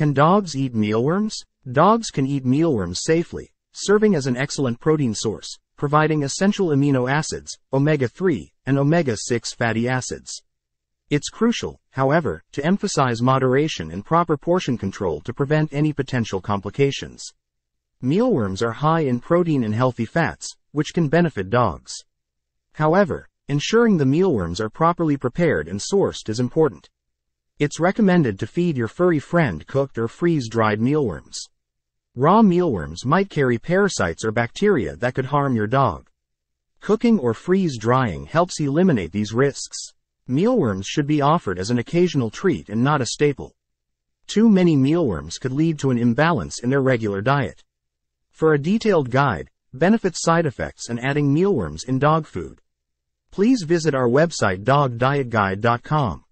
Can dogs eat mealworms? Dogs can eat mealworms safely, serving as an excellent protein source, providing essential amino acids, omega-3, and omega-6 fatty acids. It's crucial, however, to emphasize moderation and proper portion control to prevent any potential complications. Mealworms are high in protein and healthy fats, which can benefit dogs. However, ensuring the mealworms are properly prepared and sourced is important. It's recommended to feed your furry friend cooked or freeze-dried mealworms. Raw mealworms might carry parasites or bacteria that could harm your dog. Cooking or freeze-drying helps eliminate these risks. Mealworms should be offered as an occasional treat and not a staple. Too many mealworms could lead to an imbalance in their regular diet. For a detailed guide, benefits side effects and adding mealworms in dog food, please visit our website dogdietguide.com.